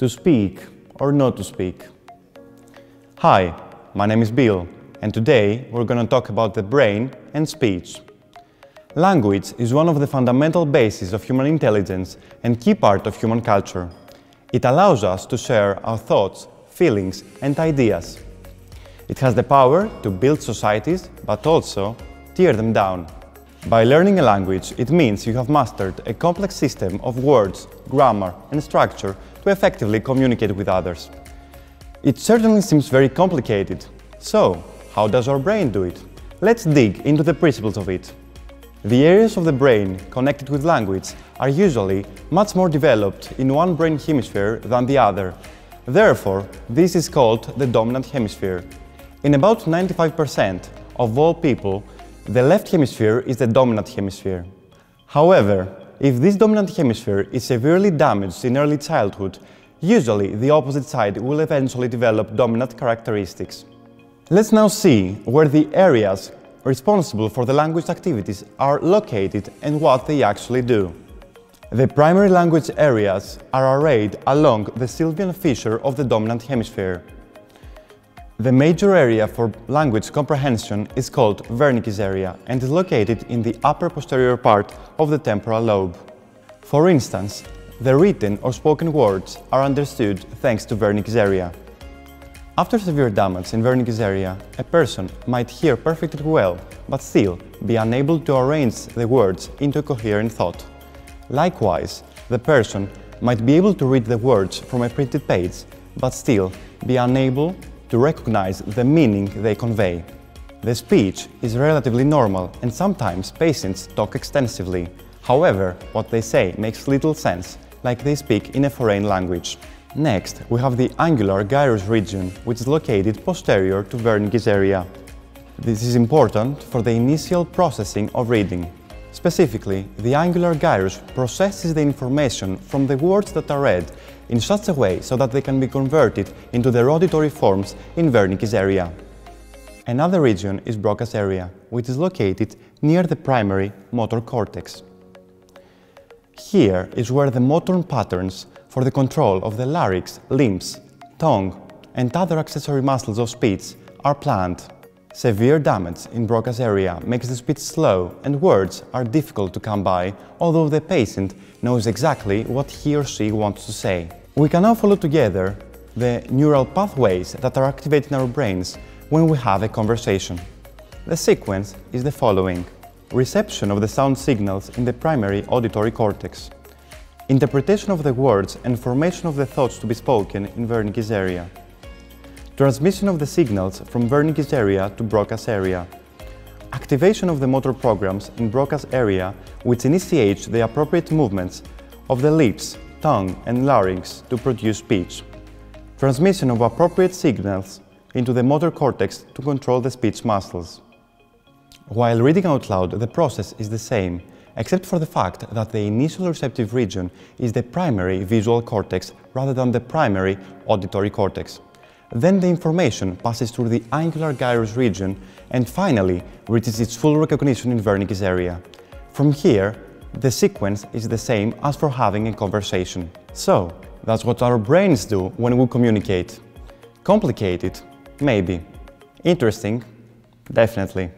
to speak or not to speak. Hi, my name is Bill, and today we're going to talk about the brain and speech. Language is one of the fundamental bases of human intelligence and key part of human culture. It allows us to share our thoughts, feelings and ideas. It has the power to build societies, but also tear them down. By learning a language, it means you have mastered a complex system of words, grammar and structure to effectively communicate with others. It certainly seems very complicated. So, how does our brain do it? Let's dig into the principles of it. The areas of the brain connected with language are usually much more developed in one brain hemisphere than the other. Therefore, this is called the dominant hemisphere. In about 95% of all people, the left hemisphere is the dominant hemisphere. However, if this dominant hemisphere is severely damaged in early childhood, usually the opposite side will eventually develop dominant characteristics. Let's now see where the areas responsible for the language activities are located and what they actually do. The primary language areas are arrayed along the Sylvian fissure of the dominant hemisphere. The major area for language comprehension is called Wernicke's area and is located in the upper posterior part of the temporal lobe. For instance, the written or spoken words are understood thanks to Wernicke's area. After severe damage in Wernicke's area, a person might hear perfectly well, but still be unable to arrange the words into coherent thought. Likewise, the person might be able to read the words from a printed page, but still be unable to recognize the meaning they convey. The speech is relatively normal and sometimes patients talk extensively. However, what they say makes little sense, like they speak in a foreign language. Next, we have the angular gyrus region, which is located posterior to Wernicke's area. This is important for the initial processing of reading. Specifically, the angular gyrus processes the information from the words that are read in such a way so that they can be converted into their auditory forms in Wernicke's area. Another region is Broca's area, which is located near the primary motor cortex. Here is where the motor patterns for the control of the larynx, limbs, tongue and other accessory muscles of speech are planned. Severe damage in Broca's area makes the speech slow and words are difficult to come by, although the patient knows exactly what he or she wants to say. We can now follow together the neural pathways that are activated in our brains when we have a conversation. The sequence is the following. Reception of the sound signals in the primary auditory cortex. Interpretation of the words and formation of the thoughts to be spoken in Wernicke's area. Transmission of the signals from Wernicke's area to Broca's area. Activation of the motor programs in Broca's area which initiates the appropriate movements of the lips, tongue and larynx to produce speech. Transmission of appropriate signals into the motor cortex to control the speech muscles. While reading out loud, the process is the same, except for the fact that the initial receptive region is the primary visual cortex rather than the primary auditory cortex. Then the information passes through the angular gyrus region and finally reaches its full recognition in Wernicke's area. From here, the sequence is the same as for having a conversation. So, that's what our brains do when we communicate. Complicated? Maybe. Interesting? Definitely.